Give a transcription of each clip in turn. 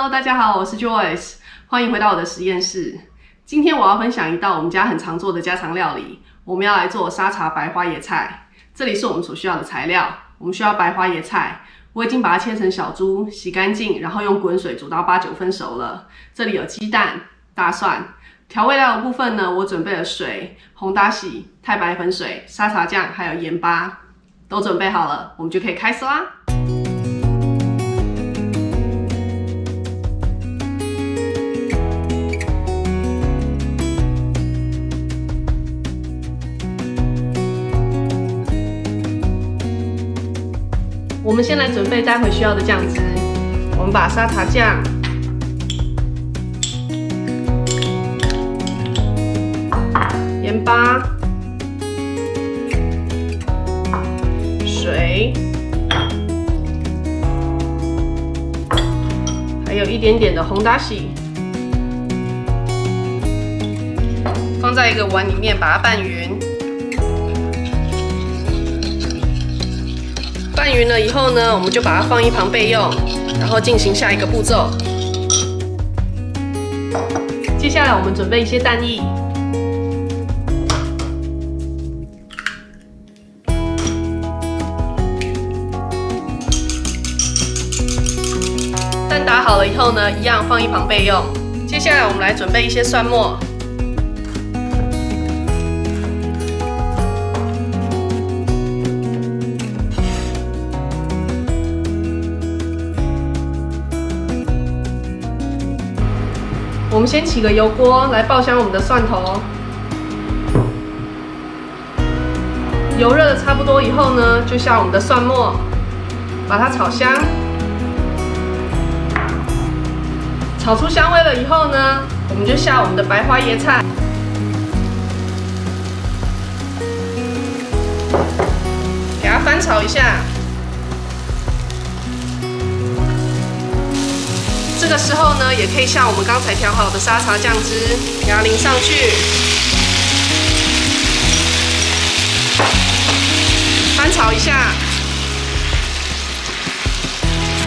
Hello，大家好，我是 Joyce，欢迎回到我的实验室。今天我要分享一道我们家很常做的家常料理，我们要来做沙茶白花椰菜。这里是我们所需要的材料，我们需要白花椰菜，我已经把它切成小珠，洗干净，然后用滚水煮到八九分熟了。这里有鸡蛋、大蒜，调味料的部分呢，我准备了水、红达喜、太白粉水、沙茶酱，还有盐巴，都准备好了，我们就可以开始啦。我们先来准备待会需要的酱汁。我们把沙茶酱、盐巴、水，还有一点点的红达喜，放在一个碗里面，把它拌匀。拌匀了以后呢，我们就把它放一旁备用，然后进行下一个步骤。接下来我们准备一些蛋液，蛋打好了以后呢，一样放一旁备用。接下来我们来准备一些蒜末。我们先起个油锅来爆香我们的蒜头，油热的差不多以后呢，就下我们的蒜末，把它炒香。炒出香味了以后呢，我们就下我们的白花椰菜，给它翻炒一下。这个时候呢，也可以下我们刚才调好的沙茶酱汁，给它淋上去，翻炒一下，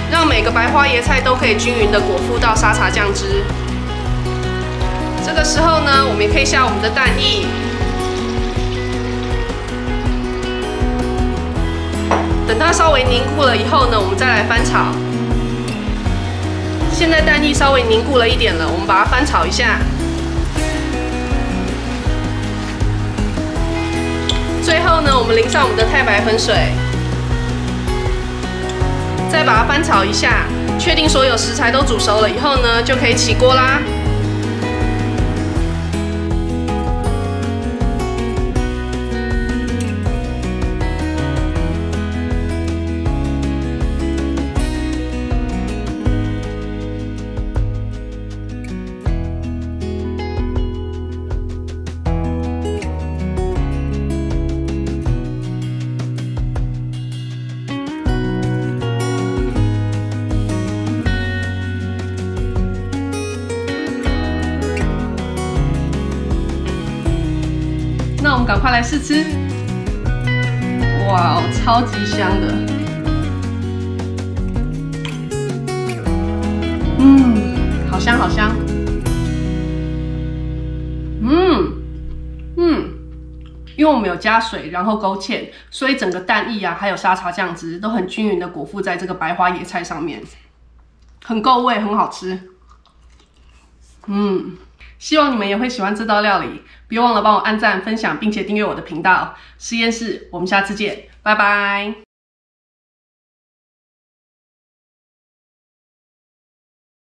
让每个白花椰菜都可以均匀的裹覆到沙茶酱汁。这个时候呢，我们也可以下我们的蛋液，等它稍微凝固了以后呢，我们再来翻炒。现在蛋液稍微凝固了一点了，我们把它翻炒一下。最后呢，我们淋上我们的太白粉水，再把它翻炒一下，确定所有食材都煮熟了以后呢，就可以起锅啦。们赶快来试吃，哇，超级香的，嗯，好香好香，嗯嗯，因为我们有加水，然后勾芡，所以整个蛋液啊，还有沙茶酱汁都很均匀的裹覆在这个白花椰菜上面，很够味，很好吃，嗯。希望你们也会喜欢这道料理，别忘了帮我按赞、分享，并且订阅我的频道实验室。我们下次见，拜拜。